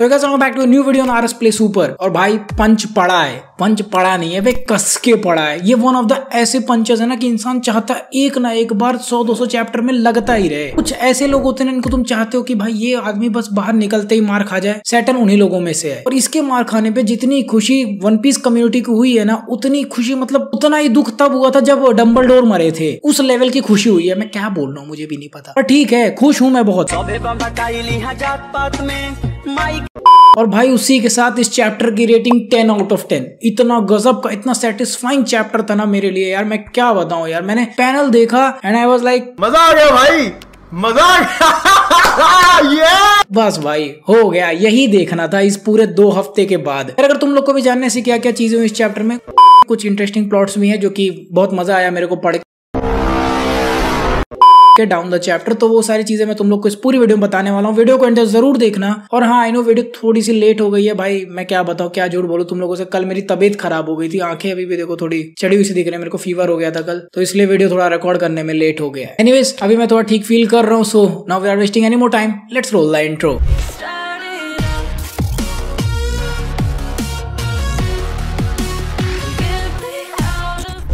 तो back to new video R S play super और भाई पंच पड़ा है। पंच पड़ा नहीं है, वे कस के पड़ा है। ये वन ऑफ़ द ऐसे पंचेस है ना कि इंसान चाहता एक ना एक बार सौ, दो सौ चैप्टर में लगता ही रहे। कुछ ऐसे लोग होते हैं इनको तुम चाहते हो कि भाई ये आदमी बस बाहर निकलते ही मार खा जाए। सेटन उन्हीं लोगों में से है। और इसके मार खाने पे जितनी खुशी वन पीस कम्युनिटी को हुई है ना, उतनी खुशी मतलब उतना ही दुख तब हुआ था जब डम्बल डोर मरे थे। उस लेवल की खुशी हुई है। मैं क्या बोल रहा हूँ, मुझे भी नहीं पता। पर ठीक है, खुश हूँ मैं बहुत। और भाई उसी के साथ इस चैप्टर की rating ten out of ten इतना गजब का इतना सेटिस्फाइंग चैप्टर था ना मेरे लिए यार मैं क्या बताऊँ यार मैंने पैनल देखा एंड आई वॉज़ लाइक मज़ा आ गया भाई मज़ा बस भाई हो गया यही देखना था इस पूरे दो हफ़्ते के बाद। अगर तुम लोग को भी जानने से क्या क्या चीज़ें हुई इस चैप्टर में कुछ इंटरेस्टिंग प्लॉट्स भी हैं जो कि बहुत मज़ा आया मेरे को पढ़ के डाउन द चैप्टर तो वो सारी चीज़ें मैं तुम लोग को इस पूरी वीडियो में बताने वाला हूँ। वीडियो को एंड ज़रूर देखना। और हाँ आई नो वीडियो थोड़ी सी लेट हो गई है। भाई, मैं क्या बताऊँ, क्या झूठ बोलू? तुम लोगों से कल मेरी तबियत खराब हो गई थी। आँखें अभी भी देखो थोड़ी चढ़ी हुई सी दिख रही है। मेरे को फीवर हो गया था कल। तो इसलिए वीडियो थोड़ा रिकॉर्ड करने में लेट हो गया एनीवेज अभी मैं थोड़ा ठीक फील कर रहा हूँ so now we are wasting any more time let's roll the intro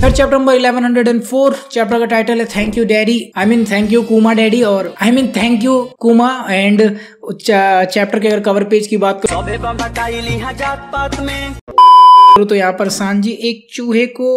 फिर चैप्टर नंबर 1104 चैप्टर का टाइटल है thank you daddy I mean thank you Kuma daddy और I mean thank you Kuma and chapter के अगर cover page की बात करो तो यहाँ पर सांजी एक चूहे को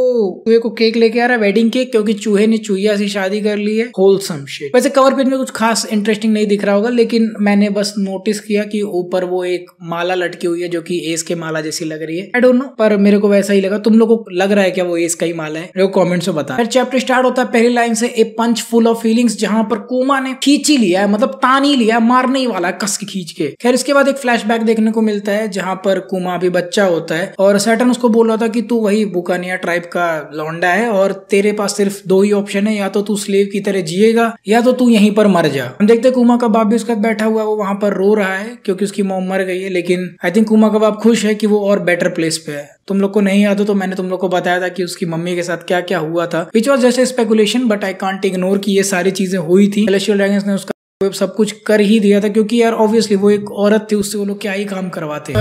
चूहे को केक लेके आ रहा है वेडिंग केक क्योंकि चूहे ने चूहिया से शादी कर ली है होलसम शेट वैसे कवर पेज में कुछ खास इंटरेस्टिंग नहीं दिख रहा होगा, लेकिन मैंने बस नोटिस किया कि ऊपर वो एक माला लटकी हुई है, जो कि एस के माला जैसी लग रही है। आई डोंट नो पर मेरे को वैसा ही लगा। तुम लोग को लग रहा है क्या वो एस का ही माला है? मेरे को कॉमेंट में बता चैप्टर स्टार्ट होता है, पहली लाइन से a punch full of feelings जहाँ पर कुमा ने खींच लिया है मतलब तान लिया मारने ही वाला है, कस के खींच के। खैर, इसके बाद एक फ्लैशबैक देखने को मिलता है, जहाँ पर कुमा भी बच्चा होता है, और सैटन उसको बोल रहा था कि तू वही बुकानिया ट्राइब का लौंडा है और तेरे पास सिर्फ़ दो ही ऑप्शन है, या तो तू स्लेव की तरह जिएगा, या तो तू यहीं पर मर जा। हम देखते कुमा का बाप भी उसके बैठा हुआ है, वो वहाँ पर रो रहा है, क्योंकि उसकी मोम मर गई है, लेकिन आई थिंक कुमा का बाप खुश है कि वो और बेटर प्लेस पे है। तुम लोग को नहीं याद हो तो मैंने तुम लोग को बताया था कि उसकी मम्मी के साथ क्या क्या हुआ था। विच वॉज़ जैसे speculation but I can't ignore की ये सारी चीज़ें हुई थी। ड्रैगन्स ने उसका सब कुछ कर ही दिया था, क्योंकि यार ऑब्वियसली वो एक औरत थी, उससे वो लोग क्या ही काम करवाते।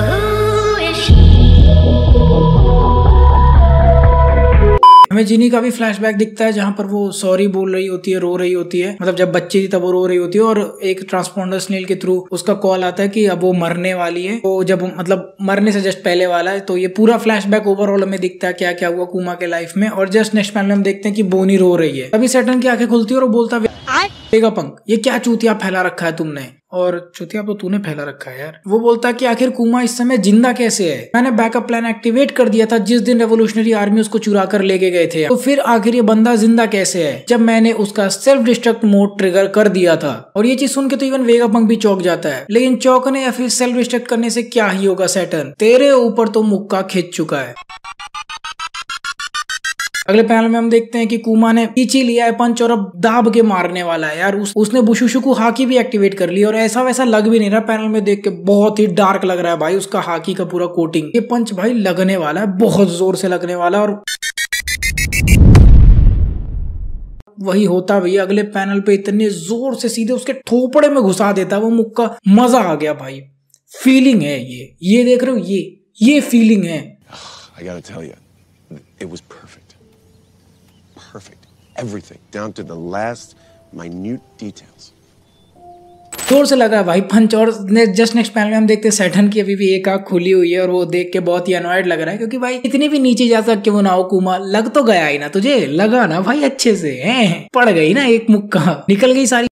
हमें जिनी का भी फ्लैशबैक दिखता है जहाँ पर वो सॉरी बोल रही होती है रो रही होती है। मतलब जब बच्चे थी तब वो रो रही होती है और एक ट्रांसपोंडर स्नेल के थ्रू उसका कॉल आता है कि अब वो मरने वाली है। तो जब मतलब मरने से जस्ट पहले वाला है तो ये पूरा फ्लैशबैक ओवरऑल हमें दिखता है क्या क्या हुआ कुमा के लाइफ में। और जस्ट नेक्स्ट पैनल में हम देखते हैं कि बोनी रो रही है। तभी सेटन की आँखें खुलती है और वो बोलता है पंख ये क्या चूतिया फैला रखा है तुमने? और चुतिया तो तूने फैला रखा है यार। वो बोलता कि आखिर कुमा इस समय ज़िंदा कैसे है? मैंने बैकअप प्लान एक्टिवेट कर दिया था जिस दिन रेवोल्यूशनरी आर्मी उसको चुरा कर लेके गए थे। तो फिर आखिर ये बंदा ज़िंदा कैसे है? जब मैंने उसका सेल्फ डिस्ट्रक्ट मोड ट्रिगर कर दिया था। और ये चीज़ सुन के तो इवन वेगा पंक भी चौक जाता है। लेकिन चौकने या फिर सेल्फ डिस्ट्रक्ट करने से क्या ही होगा सेटन तेरे ऊपर तो मुक्का खींच चुका है। अगले पैनल में हम देखते हैं कि कुमा ने पीछे लिया है पंच और अब दाब के मारने वाला है यार। उस, उसने बुशुशु को हाकी भी एक्टिवेट कर लिया और ऐसा वैसा लग भी नहीं रहा पैनल में देख के। बहुत ही डार्क लग रहा है भाई उसका हाकी का पूरा कोटिंग ये पंच भाई लगने वाला है बहुत ज़ोर से लगने वाला और वही होता भैया अगले पैनल पे इतने ज़ोर से सीधे उसके ठोपड़े में घुसा देता वो मुक्का मज़ा आ गया भाई। फीलिंग है ये। ये देख रहे हो ये ये फीलिंग है। Everything, down to the last minute details. ज़ोर से लगा भाई पंच और ने जस्ट नेक्स्ट पैनल में हम देखते हैं सैटन की अभी भी एक आँख खुली हुई है और वो देख के बहुत ही अनोयड लग रहा है क्योंकि भाई इतनी भी नीचे जा सकते वो नाव कुमा लग तो गया ही ना तुझे लगा ना भाई अच्छे से हैं पड़ गई ना एक मुक्का निकल गई सारी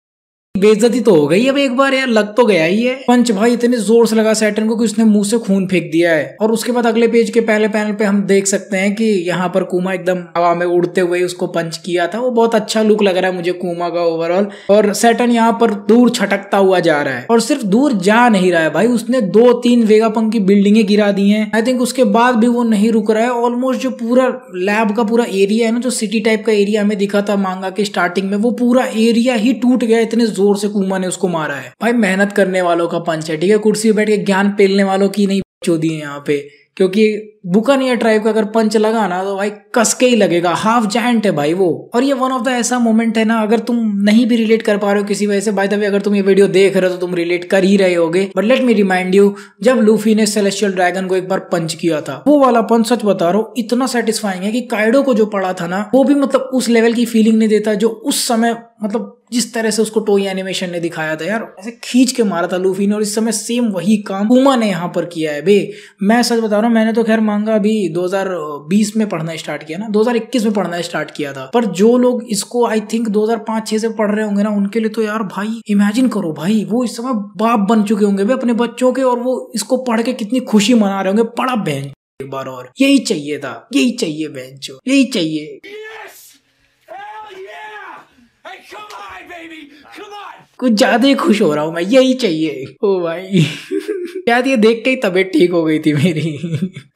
बेइज्जती तो हो गई अब एक बार यार, लग तो गया ही है। पंच भाई, इतने ज़ोर से लगा सैटन को कि उसने मुँह से खून फेंक दिया है। और उसके बाद अगले पेज के पहले पैनल पे हम देख सकते हैं कि यहाँ पर कुमा एकदम हवा में उड़ते हुए उसको पंच किया था। वो बहुत अच्छा लुक लग रहा है मुझे कुमा का ओवरऑल और सैटन यहाँ पर दूर छटकता हुआ जा रहा है। और सिर्फ़ दूर जा नहीं रहा है भाई, उसने दो तीन वेगापंक की बिल्डिंगे गिरा दी है। आई थिंक उसके बाद भी वो नहीं रुक रहा है। ऑलमोस्ट जो पूरा लैब का पूरा एरिया है ना, जो सिटी टाइप का एरिया हमें दिखा था मांगा के स्टार्टिंग में, वो पूरा एरिया ही टूट गया, इतने ज़ोर से कुमा ने उसको मारा है। भाई, मेहनत करने वालों का पंच है, ठीक है? कुर्सी बैठ के ज्ञान पेलने वालों की नहीं चो दिए यहाँ पे, क्योंकि बुकानिया ट्राइब का, अगर पंच लगा ना तो भाई कस के ही लगेगा। हाफ़ जायंट है भाई वो। और ये वन ऑफ़ द ऐसा मोमेंट है ना, अगर तुम नहीं भी रिलेट कर पा रहे हो किसी वजह से द वे अगर तुम ये वीडियो देख रहे हो तो तुम रिलेट कर ही रहे होगे। But let me remind you जब लूफी ने सेलेस्टियल ड्रैगन को एक बार पंच किया था, वो वाला पंच सच बता रहा हूँ, इतना सेटिस्फाइंग है कि काइडो को जो पड़ा था ना, वो भी मतलब उस लेवल की फीलिंग नहीं देता, जो उस समय मतलब जिस तरह से उसको टोई एनिमेशन ने दिखाया था यार, ऐसे खींच के मारा था लूफी ने, और इस समय सेम वही काम पुमा ने यहाँ पर किया है। बे, मैं सच बता रहा हूँ, मैंने तो खैर मांगा अभी 2020 में पढ़ना स्टार्ट किया ना 2021 में पढ़ना स्टार्ट किया था। पर जो लोग इसको आई थिंक 2005-6 से पढ़ रहे होंगे ना, उनके लिए तो यार भाई इमेजिन करो भाई, वो इस समय बाप बन चुके होंगे भाई अपने बच्चों के, और वो इसको पढ़ के कितनी खुशी मना रहे होंगे, पढ़ा बहन, एक बार और, यही चाहिए था, यही चाहिए बहन यही चाहिए। कुछ ज़्यादा ही खुश हो रहा हूँ मैं यही चाहिए। ओ भाई। शायद ये देख के ही तबीयत ठीक हो गई थी मेरी।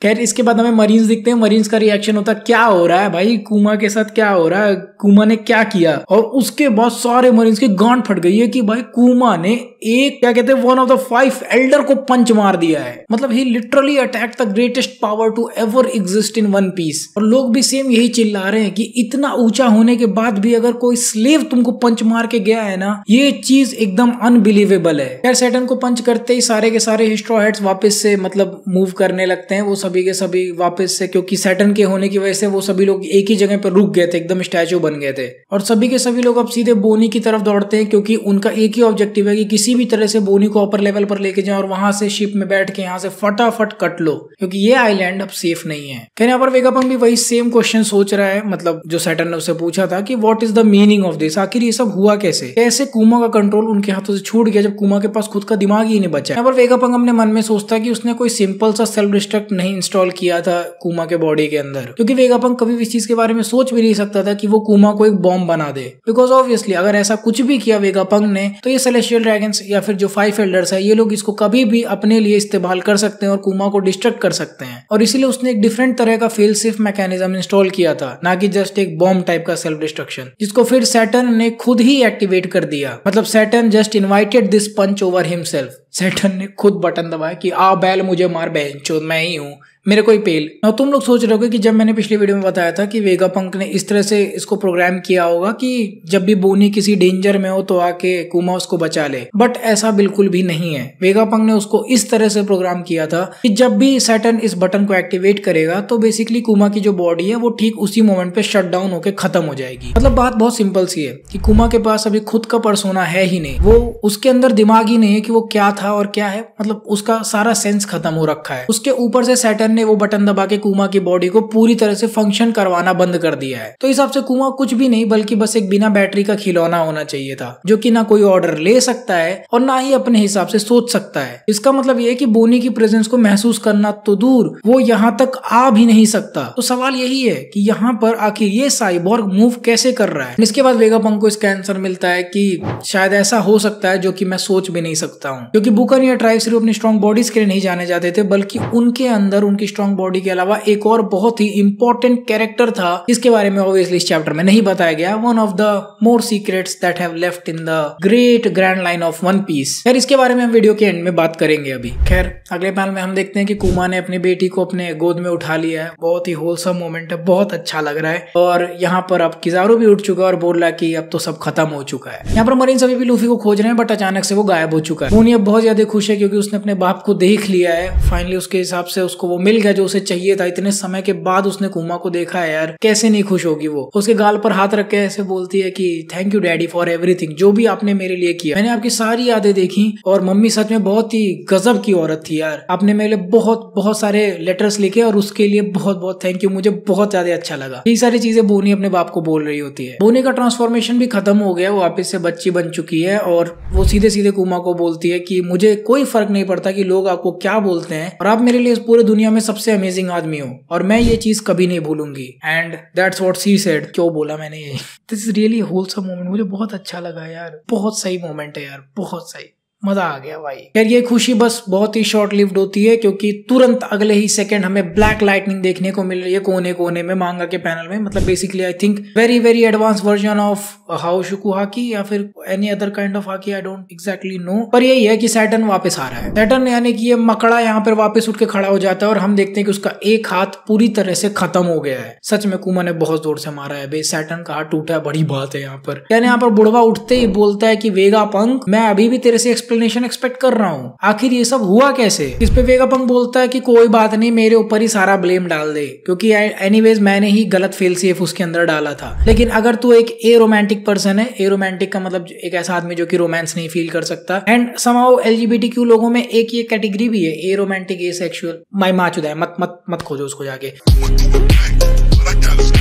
खैर, इसके बाद हमें मरीन्स दिखते हैं। मरीन्स का रिएक्शन होता, क्या हो रहा है भाई? कुमा के साथ क्या हो रहा है? कुमा ने क्या किया? और उसके बाद सारे मरीन्स की गांड फट गई है कि भाई, कुमा ने एक, क्या कहते हैं one of the five elder को पंच मार दिया है। मतलब ही literally attack the greatest power to ever exist in One Piece और लोग भी सेम यही चिल्ला रहे हैं कि इतना ऊँचा होने के बाद भी अगर कोई स्लेव तुमको पंच मार के गया है ना, ये चीज़ एकदम अनबिलीवेबल है। यार सेटन को पंच करते ही सारे के सारे हिस्ट्रो हेड्स वापस से मतलब मूव करने लगते हैं, वो सभी के सभी वापस से, क्योंकि सेटन के होने की वजह से वो सभी लोग एक ही जगह पर रुक गए थे, एकदम स्टैचू बन गए थे। और सभी के सभी लोग अब सीधे बोनी की तरफ़ दौड़ते हैं, क्योंकि उनका एक ही ऑब्जेक्टिव है कि किसी भी तरह से बोनी को अपर लेवल पर लेके जाए और वहाँ से शिप में बैठ के यहाँ से फटाफट कट लो, क्योंकि ये आईलैंड अब सेफ़ नहीं है। यहाँ पर वेगापंग भी वही सेम क्वेश्चन सोच रहा है मतलब जो सेटन ने उससे पूछा था कि what is the meaning of this आखिर ये सब हुआ कैसे? कैसे कुमा का कंट्रोल उनके हाथों से छूट गया, जब कुमा के पास खुद का दिमाग ही नहीं बचा? यहाँ पर वेगापंग अपने मन में सोचता है कि उसने कोई सिंपल सा सेल्फ डिस्ट्रक्ट नहीं इंस्टॉल किया था कुमा के बॉडी के अंदर। क्योंकि वेगापंग कभी इस चीज़ के बारे में सोच भी नहीं सकता था कि वो कुमा को एक बॉम्ब बना दे। बिकॉज़ ऑब्वियसली अगर ऐसा कुछ भी किया वेगापंग ने तो ये सेलेस्टियल ड्रैगन्स या फिर जो फाइव एल्डर्स है, ये लोग इसको कभी भी अपने लिए इस्तेमाल कर सकते हैं और कुमा को डिस्ट्रक्ट कर सकते हैं। और इसीलिए उसने एक डिफरेंट तरह का फेल सेफ़ मैकेनिज्म इंस्टॉल किया था, ना कि जस्ट एक बॉम्ब टाइप का सेल्फ डिस्ट्रक्शन जिसको फिर सैटन ने खुद ही एक्टिवेट कर दिया। मतलब Saturn just invited this punch over himself Saturn ने खुद बटन दबाया कि आ बैल मुझे मार बहन मैं ही हूँ। मेरे कोई पेल और तुम लोग सोच रहे हो कि जब मैंने पिछली वीडियो में बताया था कि वेगा पंक ने इस तरह से इसको प्रोग्राम किया होगा कि जब भी बोनी किसी डेंजर में हो तो आके कुमा उसको बचा ले। बट ऐसा बिल्कुल भी नहीं है। वेगा पंक ने उसको इस तरह से प्रोग्राम किया था कि जब भी सैटन इस बटन को एक्टिवेट करेगा तो बेसिकली कुमा की जो बॉडी है, वो ठीक उसी मोमेंट पे शट डाउन होकर खत्म हो जाएगी। मतलब बात बहुत सिंपल सी है कि कुमा के पास अभी खुद का परसोना है ही नहीं। वो उसके अंदर दिमाग ही नहीं है कि वो क्या था और क्या है। मतलब उसका सारा सेंस खत्म हो रखा है। उसके ऊपर से सैटन ने वो बटन दबा के कुमा की बॉडी को पूरी तरह से फ़ंक्शन करवाना बंद कर दिया है। तो इस हिसाब से कुमा कुछ भी नहीं, बल्कि बस एक बिना बैटरी का खिलौना होना चाहिए था, जो कि ना कोई ऑर्डर ले सकता है और ना ही अपने हिसाब से सोच सकता है। इसका मतलब ये कि बोनी की प्रेजेंस को महसूस करना तो दूर, वो यहाँ तक आ भी नहीं सकता। तो सवाल यही है कि यहाँ पर आखिर ये साइबॉर्ग मूव कैसे कर रहा है? इसके बाद वेगापंग को इसका आंसर मिलता है कि शायद ऐसा हो सकता है, जो कि मैं सोच भी नहीं सकता हूँ। क्योंकि बुकर या ट्राइव सिर्फ़ अपनी स्ट्रॉन्ग बॉडीज के लिए नहीं जाने जाते थे, बल्कि उनके अंदर, उनकी स्ट्रॉन्ग बॉडी के अलावा एक और बहुत ही इंपॉर्टेंट कैरेक्टर था, जिसके बारे में ऑब्वियसली इस चैप्टर में नहीं बताया गया। One of the more secrets that have left in the great grand line of One Piece खैर, इसके बारे में हम वीडियो के एंड में बात करेंगे अभी। खैर, अगले पैनल में हम देखते हैं कि कुमा ने अपनी बेटी को अपने गोद में उठा लिया है। बहुत ही होलसम मोमेंट है, बहुत अच्छा लग रहा है। और यहाँ पर अब किजारो भी उठ चुका है और बोल रहा है कि अब तो सब खत्म हो चुका है। यहाँ पर मरीन सभी भी लूफी को खोज रहे हैं बट अचानक से वो गायब हो चुका है। मोनी अब बहुत ज़्यादा खुश है क्योंकि उसने अपने बाप को देख लिया है। फाइनली उसके हिसाब से उसको वो मिल गया जो उसे चाहिए था। इतने समय के बाद उसने कुमा को देखा है यार। कैसे नहीं खुश होगी वो? उसके गाल पर हाथ रख के ऐसे बोलती है कि thank you daddy for everything जो भी आपने मेरे लिए किया। मैंने आपकी सारी यादें देखी और मम्मी सच में बहुत ही गजब की औरत थी यार। आपने मेरे लिए बहुत बहुत सारे लेटर्स लिखे और उसके लिए बहुत बहुत थैंक यू मुझे बहुत ज़्यादा अच्छा लगा। ये सारी चीज़ें बोनी अपने बाप को बोल रही होती है। बोनी का ट्रांसफॉर्मेशन भी खत्म हो गया। वो वापिस से बच्ची बन चुकी है और वो सीधे सीधे कुमा को बोलती है कि, मुझे कोई फ़र्क नहीं पड़ता कि लोग आपको क्या बोलते हैं और आप मेरे लिए इस पूरे दुनिया में सबसे अमेजिंग आदमी हो और मैं ये चीज़ कभी नहीं भूलूँगी। And that's what she said क्यों बोला मैंने ये? दिस रियली होलसम मोमेंट मुझे बहुत अच्छा लगा यार। बहुत सही मोमेंट है यार, बहुत सही। मज़ा आ गया भाई। यार ये खुशी बस बहुत ही शॉर्ट लिव्ड होती है, क्योंकि तुरंत अगले ही सेकंड हमें ब्लैक लाइटनिंग देखने को मिल रही है कोने कोने में मांगा के पैनल में। मतलब basically I think very very advance version of how शुकू hockey या फिर any other kind of hockey I don't exactly know पर यही है कि सैटन वापस आ रहा है। सैटन यानी कि ये मकड़ा यहाँ पर वापस उठ के खड़ा हो जाता है और हम देखते हैं कि उसका एक हाथ पूरी तरह से खत्म हो गया है। सच में कुमा ने बहुत ज़ोर से मारा है। बे सैटन का हाथ टूटा है बड़ी बात है यहाँ पर। यानी यहाँ पर बुढ़वा उठते ही बोलता है कि, वेगा पंख, मैं अभी भी तेरे से एक्सप्लेनेशन एक्सपेक्ट कर रहा हूँ। आखिर ये सब हुआ कैसे? इस पे वेगा पंख बोलता है कि कोई बात नहीं, मेरे ऊपर ही सारा ब्लेम डाल दे। क्योंकि एनीवेज मैंने ही गलत फेल सेफ़ उसके अंदर डाला था। लेकिन अगर तू एक ए रोमांटिक पर्सन है ए रोमांटिक का मतलब एक ऐसा आदमी जो कि रोमांस नहीं फील कर सकता। एंड समाओ एल लोगों में एक ये कैटेगरी भी है ए रोमांटिक ए सेक्सुअल माई माचुदा है मत मत मत खोजो उसको जाके।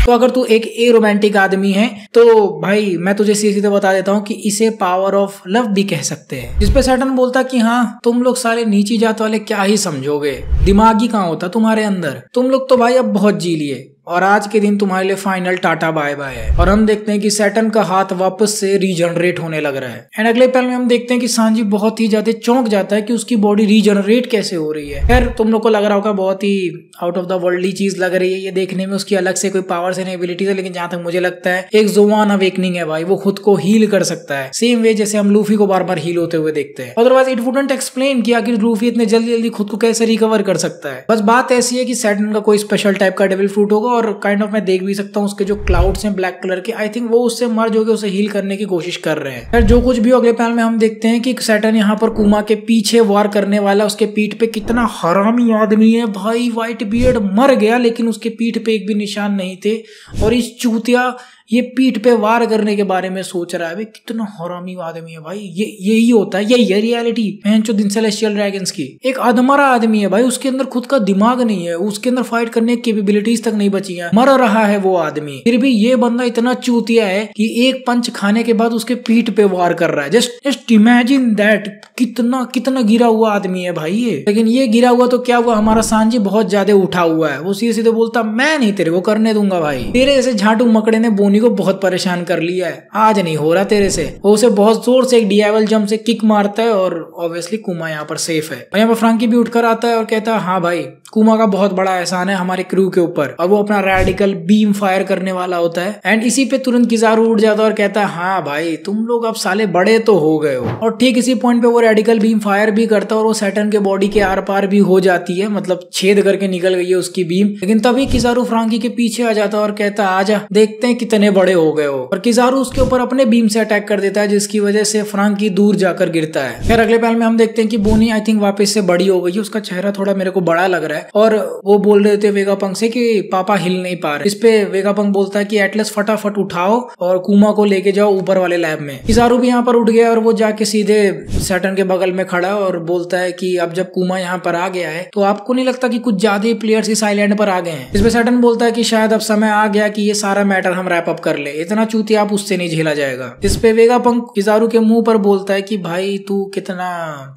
तो अगर तू एक ए रोमांटिक आदमी है तो भाई, मैं तुझे सीधे सीधे बता देता हूँ कि इसे पावर ऑफ़ लव भी कह सकते हैं। जिसपे सैटन बोलता कि हाँ तुम लोग सारे नीची जात वाले क्या ही समझोगे? दिमागी कहाँ होता तुम्हारे अंदर? तुम लोग तो भाई अब बहुत जी लिए। और आज के दिन तुम्हारे लिए फाइनल टाटा बाय बाय है। और हम देखते हैं कि सैटन का हाथ वापस से रीजनरेट होने लग रहा है। एंड अगले पल में हम देखते हैं कि सांजी बहुत ही ज़्यादा चौंक जाता है कि उसकी बॉडी रीजनरेट कैसे हो रही है। खैर, तुम लोग को लग रहा होगा बहुत ही आउट ऑफ़ द वर्ल्डली चीज़ लग रही है। ये देखने में उसकी अलग से कोई पावर से एबिलिटी है लेकिन जहाँ तक मुझे लगता है, एक जोवान अवेकनिंग है भाई। वो खुद को हील कर सकता है। सेम वे जैसे हम लूफी को बार बार हील होते हुए देखते हैं। अदरवाइज़ इट वुडेंट एक्सप्लेन कि लूफी इतने जल्दी जल्दी खुद को कैसे रिकवर कर सकता है। बस बात ऐसी है कि सैटन का कोई स्पेशल टाइप का डेविल फ्रूट होगा और काइंड ऑफ़ मैं देख भी सकता हूँ उसके जो क्लाउड्स हैं ब्लैक कलर के आई थिंक वो उससे मर्ज होकर उसे हील करने की कोशिश कर रहे हैं। जो कुछ भी अगले पैनल में हम देखते हैं कि सैटन यहाँ पर कुमा के पीछे वार करने वाला, उसके पीठ पे कितना हरामी आदमी है। भाई व्हाइट बियर्ड मर गया, लेकिन उसके पीठ पे एक भी निशान नहीं थे। और इस चूतिया ये पीठ पे वार करने के बारे में सोच रहा है। भाई कितना हरामी आदमी है भाई। ये, यही होता है, यही है रियलिटी जो दिन सेलेस्टियल ड्रैगन्स की, एक अधमरा आदमी है भाई। उसके अंदर खुद का दिमाग नहीं है। उसके अंदर फाइट करने की केपेबिलिटीज तक नहीं बची है। मर रहा है वो आदमी। फिर भी ये बंदा इतना चूतिया है कि एक पंच खाने के बाद उसके पीठ पे वार कर रहा है। जस्ट जस्ट इमेजिन दैट कितना कितना गिरा हुआ आदमी है भाई ये। लेकिन ये गिरा हुआ तो क्या हुआ? हमारा सांझी बहुत ज़्यादा उठा हुआ है। वो सीधे सीधे बोलता, मैं नहीं तेरे को करने दूँगा भाई। तेरे जैसे झाटू मकड़े ने बोनी को बहुत परेशान कर लिया है। आज नहीं हो रहा तेरे से। वो उसे बहुत ज़ोर से एक डीएवल जम से किक मारता है और ऑब्वियसली कुमा यहाँ पर सेफ़ है। यहाँ पर फ्रांकी भी उठकर आता है और कहता है हाँ भाई कुमा का बहुत बड़ा एहसान है हमारे क्रू के ऊपर। और वो अपना रेडिकल बीम फायर करने वाला होता है। एंड इसी पे तुरंत किजारू उठ जाता है और कहता है हाँ भाई, तुम लोग अब साले बड़े तो हो गए हो। और ठीक इसी पॉइंट पे वो रेडिकल बीम फायर भी करता है और वो सैटन के बॉडी के आर पार भी हो जाती है। मतलब छेद करके निकल गई है उसकी बीम लेकिन तभी किजारू फ्रांकी के पीछे आ जाता है और कहता है, आजा, देखते हैं कितने बड़े हो गए हो। और किजारू उसके ऊपर अपने बीम से अटैक कर देता है, जिसकी वजह से फ्रांकी दूर जाकर गिरता है। फिर अगले पहल में हम देखते हैं कि बोनी आई थिंक वापस से बड़ी हो गई है। उसका चेहरा थोड़ा मेरे को बड़ा लग रहा है। और वो बोल रहे थे वेगापंक से कि पापा हिल नहीं पा रहे। इस पे वेगापंक बोलता है कि एटलस फटाफट उठाओ और कुमा को लेके जाओ ऊपर वाले लैब में। किजारू भी यहाँ पर उठ गया और वो जाके सीधे सैटन के बगल में खड़ा और बोलता है कि अब जब कुमा यहाँ पर आ गया है तो आपको नहीं लगता कि कुछ ज़्यादा प्लेयर्स इस आईलैंड पर आ गए हैं? इसमें सैटन बोलता है कि शायद अब समय आ गया कि ये सारा मैटर हम रैप अप कर ले। इतना चूती आप उससे नहीं झेला जाएगा। इस पे वेगापंक किजारू के मुँह पर बोलता है कि भाई तू कितना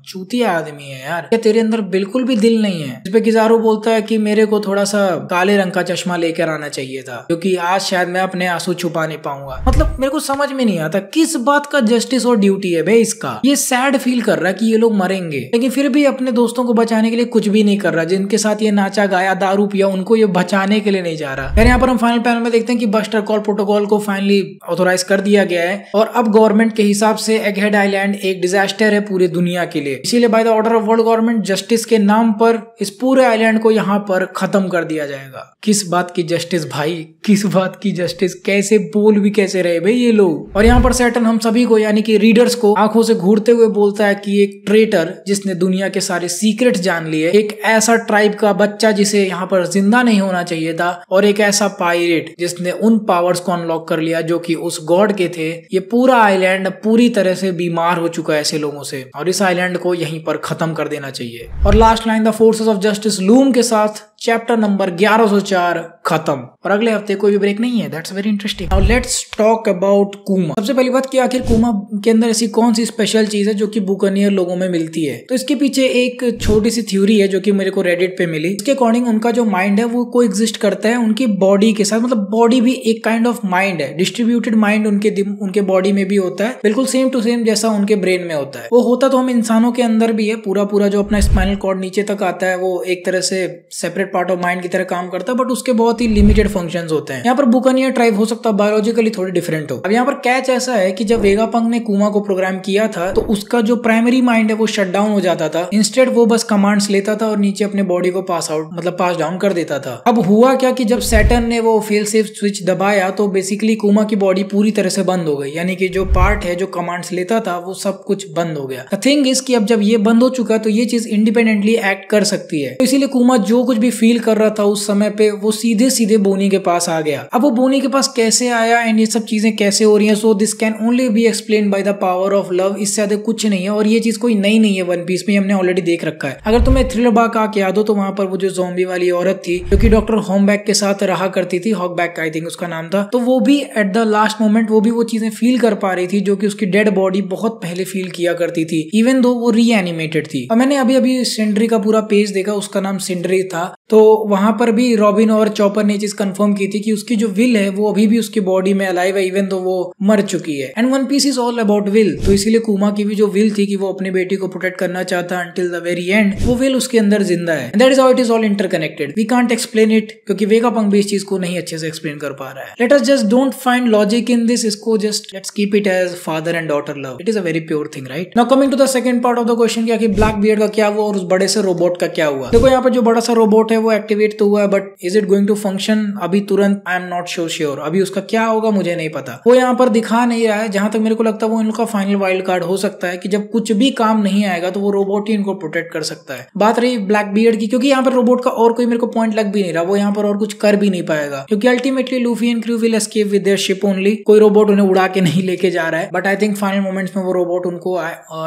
चूतिया आदमी है यार। तेरे अंदर बिल्कुल भी दिल नहीं है। इस पे बोलता है कि मेरे को थोड़ा सा काले रंग का चश्मा लेकर आना चाहिए था क्योंकि आज शायद मैं अपने आँसू छुपा नहीं पाऊँगा। मतलब मेरे को समझ में नहीं आता, किस बात का जस्टिस और ड्यूटी है भाई इसका? ये सैड फील कर रहा है कि ये लोग मरेंगे, लेकिन फिर भी अपने दोस्तों को बचाने के लिए कुछ भी नहीं कर रहा, जिनके साथ ये नाचा, गाया, दारू पिया, उनको ये बचाने के लिए नहीं जा रहा। यार यहाँ पर हम फाइनल पैनल में देखते हैं कि बस्टर कॉल प्रोटोकॉल को फाइनली ऑथोराइज कर दिया गया है, और अब गवर्नमेंट के हिसाब से एगहेड आइलैंड एक डिजास्टर है पूरी दुनिया के लिए। इसीलिए by the order of world government justice के नाम पर इस पूरे आइलैंड को यहाँ पर खत्म कर दिया जाएगा। किस बात की जस्टिस भाई? किस बात की जस्टिस? कैसे बोल भी कैसे रहे भाई ये लोग? और यहाँ पर सैटन हम सभी को, यानी कि रीडर्स को, आँखों से घूरते हुए बोलता है कि एक ट्रेटर जिसने दुनिया के सारे सीक्रेट जान लिए, एक ऐसा ट्राइब का बच्चा जिसे यहाँ पर ज़िंदा नहीं होना चाहिए था, और एक ऐसा पायरेट जिसने उन पावर्स को अनलॉक कर लिया जो कि उस गॉड के थे। ये पूरा आइलैंड पूरी तरह से बीमार हो चुका है ऐसे लोगों से, और इस आइलैंड को यहीं पर खत्म कर देना चाहिए। और last line the forces of justice loom के साथ चैप्टर नंबर 1104 खत्म। और अगले हफ़्ते कोई भी ब्रेक नहीं है। That's very interesting now let's talk about Kuma सबसे पहली बात कि आखिर कुमा के अंदर ऐसी कौन सी स्पेशल चीज़ है जो कि बुकनियर लोगों में मिलती है? तो इसके पीछे एक छोटी सी थ्योरी है जो कि मेरे को रेडिट पे मिली। इसके अकॉर्डिंग उनका जो माइंड है, वो को एग्जिस्ट करता है उनकी बॉडी के साथ। मतलब बॉडी भी एक काइंड ऑफ़ माइंड है। डिस्ट्रीब्यूटेड माइंड उनके उनके बॉडी में भी होता है। बिल्कुल सेम टू सेम जैसा उनके ब्रेन में होता है। वो होता तो हम इंसानों के अंदर भी है। पूरा पूरा जो अपना स्पाइनल कॉर्ड नीचे तक आता है, वो एक तरह से सेपरेट पार्ट ऑफ़ माइंड की तरह काम करता है बट उसके बहुत ही लिमिटेड फ़ंक्शन होते हैं। यहाँ पर बुकनिया ट्राइब हो सकता है बायोलॉजिकली थोड़ी डिफरेंट हो। अब यहाँ पर कैच ऐसा है कि जब वेगापंग ने कुमा को प्रोग्राम किया था तो उसका जो प्राइमरी माइंड है वो शट डाउन हो जाता था। इंस्टेड वो बस कमांड्स लेता था और नीचे अपने बॉडी को पास आउट मतलब पास डाउन कर देता था। अब हुआ क्या कि जब सैटन ने वो फेल सेफ़ स्विच दबाया तो बेसिकली कुमा की बॉडी पूरी तरह से बंद हो गई। यानी कि जो पार्ट है, जो कमांड्स लेता था, वो सब कुछ बंद हो गया। थिंग इज़ कि अब जब ये बंद हो चुका तो ये चीज़ इंडिपेंडेंटली एक्ट कर सकती है। तो इसीलिए कुमा जो कुछ भी फील कर रहा था उस समय पे, वो सीधे सीधे बोनी के पास आ गया। अब वो बोनी के पास कैसे आया एंड ये सब चीज़ें कैसे हो रही हैं? So this can only be explain by the power of love इससे ज़्यादा कुछ नहीं है और ये चीज़ कोई नई नहीं है वन पीस में हमने ऑलरेडी देख रखा है। अगर तुम्हें थ्रिलर बाग आके याद हो तो वहाँ पर वो जो जोम्बी वाली औरत थी, जो की डॉक्टर होमबैक के साथ रहा करती थी हॉक बैक आई थिंक उसका नाम था तो वो भी एट द लास्ट मोमेंट वो भी वो चीज़ें फील कर पा रही थी, जो कि उसकी डेड बॉडी बहुत पहले फील किया करती थी इवन दो वो रीएनिमेटेड थी। और मैंने अभी अभी सिंड्री का पूरा पेज देखा, उसका नाम सिंड्री था तो वहाँ पर भी रॉबिन और चॉपर ने चीज़ कंफर्म की थी कि उसकी जो विल है, वो अभी भी उसकी बॉडी में अलाइव है इवन तो वो मर चुकी है। And One Piece is all about will तो इसीलिए कुमा की भी जो विल थी कि वो अपनी बेटी को प्रोटेक्ट करना चाहता अंटिल द वेरी एंड वो विल उसके अंदर ज़िंदा है। That is how it is all interconnected we can't explain it क्योंकि वेगा पंग भी इस चीज़ को नहीं अच्छे से एक्सप्लेन कर पा रहा है। Let us just don't find logic in this इसको just let's keep it as father and daughter love it is a very pure thing right now coming to the second part of the question क्या कि black beard का क्या हुआ और उस बड़े से रोबोट का क्या हुआ? देखो यहाँ पर जो बड़ा सा रोबोट है वो एक्टिवेट तो हुआ है but is it going to function अभी तुरंत I am not sure sure अभी उसका क्या होगा, मुझे नहीं पता। वो यहाँ पर दिखा नहीं रहा है। जहाँ तक मेरे को लगता है, वो इनका फाइनल वाइल्ड कार्ड हो सकता है कि जब कुछ भी काम नहीं आएगा तो वो रोबोट ही इनको प्रोटेक्ट कर सकता है। बात रही ब्लैक बियर्ड की, क्योंकि यहाँ पर रोबोट का और कोई मेरे को पॉइंट लग भी नहीं रहा। वो यहाँ पर और कुछ कर भी नहीं पाएगा। क्योंकि ultimately Luffy and crew will escape with their ship only कोई रोबोट उन्हें उड़ा के नहीं लेके जा रहा है। But I think final moments में वो रोबोट उनको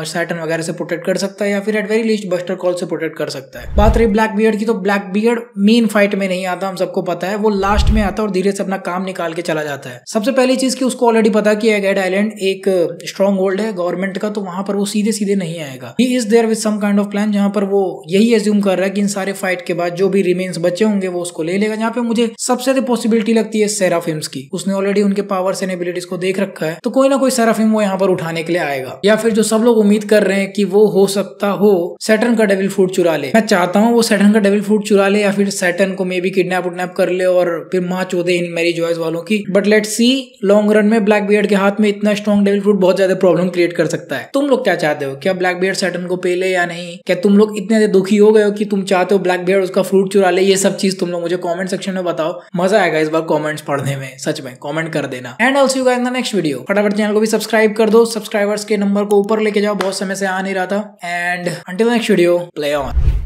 सैटन वगैरह से प्रोटेक्ट कर सकता है, या फिर at very least Buster Call से प्रोटेक्ट कर सकता है। बात रही ब्लैक बियर्ड की तो ब्लैक बियर्ड मेन फाइट में नहीं आता, हम सबको पता है। वो लास्ट में आता है और धीरे से अपना काम निकाल के चला जाता है। सबसे पहली चीज़ की उसको ऑलरेडी पता कि एगेड आइलैंड एक स्ट्रॉन्ग होल्ड है गवर्नमेंट का तो वहाँ पर वो सीधे सीधे नहीं आएगा। He is there with some kind of plan जहाँ पर वो यही एज्यूम कर रहा है कि इन सारे फाइट के बाद जो भी रिमेन्स बचे होंगे, वो उसको ले लेगा। जहाँ पे मुझे सबसे ज़्यादा पॉसिबिलिटी लगती है सेराफिम्स की। उसने ऑलरेडी उनके पावर्स एंड एबिलिटीज को देख रखा है तो कोई ना कोई सेराफिम वो यहाँ पर उठाने के लिए आएगा। या फिर जो सब लोग उम्मीद कर रहे हैं कि वो हो सकता हो सैटर्न का डेविल फ़ूड चुरा ले। मैं चाहता हूँ वो सैटर्न का डेविल फ़ूड चुरा ले या फिर सैटर्न को मे बी किडनैप उडनैप कर ले और फिर माँ चौदह इन मेरी जॉयस वालों की। But let see long run में ब्लैक बियर्ड के हाथ में इतना स्ट्रॉन्ग डेविल फ्रूट बहुत ज़्यादा प्रॉब्लम क्रिएट कर सकता है। तुम लोग क्या चाहते हो? क्या ब्लैक बियर्ड सैटर्न को पेले या नहीं? क्या तुम लोग इतने दुखी हो गए हो कि तुम चाहते हो ब्लैक बियर्ड उसका फ्रूट चुरा ले? ये सब चीज़ तुम लोग मुझे कमेंट सेक्शन में बताओ। मज़ा आएगा इस बार कमेंट्स पढ़ने में, सच में। कॉमेंट कर देना। And also you in the next video फटाफट चैनल को भी सब्सक्राइब कर दो। सब्सक्राइबर्स के नंबर को ऊपर लेके जाओ। बहुत समय से आ नहीं रहा था। And until next video play on